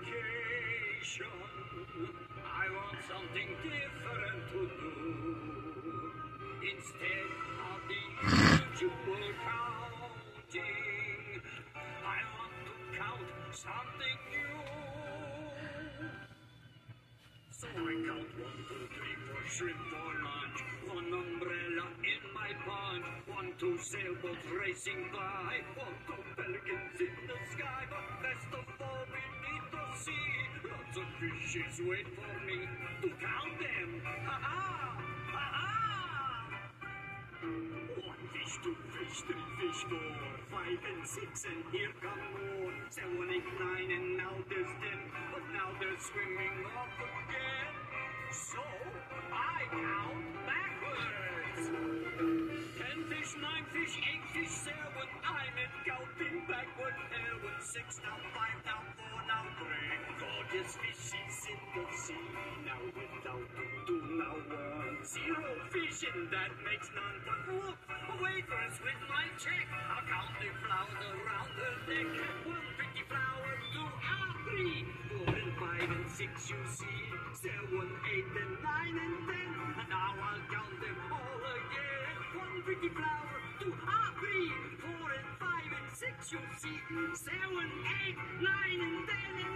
vacation. I want something different to do. Instead of the usual counting, I want to count something new. So I count one, two, three, four shrimp for lunch. One umbrella in my punch. One, two sailboats racing by. One, two pelicans in lots fishes wait for me to count them. Ha ha! Ha ha! One fish, two fish, three fish, four, five and six, and here come more. Seven, eight, nine, and now there's ten. But now they're swimming off again. So I count backwards. Ten fish, nine fish, eight fish, seven. I'm in counting backward. Seven, six, now Gorgeous fishes in the sea. Now without the two, now one. Zero fish, and that makes none. But look, waiters with my check. I'll count the flowers around the neck. One pretty flower, two, ah, three. Four and five and six, you see. Seven, eight, and nine, and ten. And now I'll count them all again. One pretty flower, two, ah, three. Four and five and six, you see. Seven, eight, nine, and ten. And